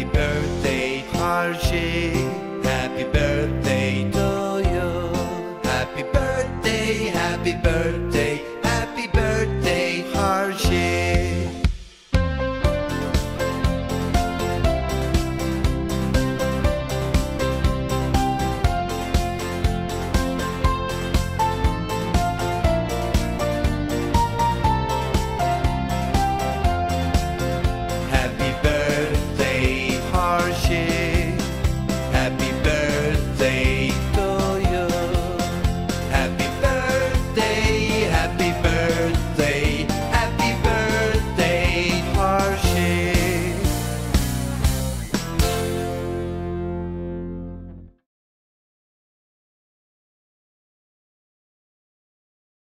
Happy birthday, Archie. Happy birthday to. Happy birthday, happy birthday. they